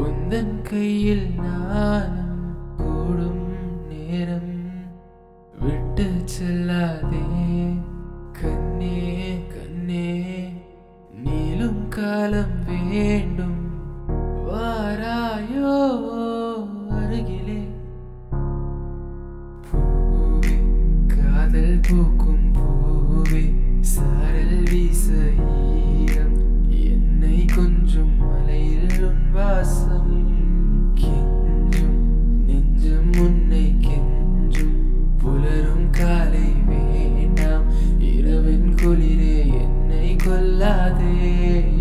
ഉന്തൻ കയ്യിൽ നാനും കൂടും നേരം വിട്ട് ചെല്ലാതെ. കന്നേ കന്നേ നീളും കാലം വേണ്ടും വാരായോ അരികിലെ. കാതൽ പൂക്കും காலை வேண்டாம். இரவின் குளிரே என்னை கொல்லாதே.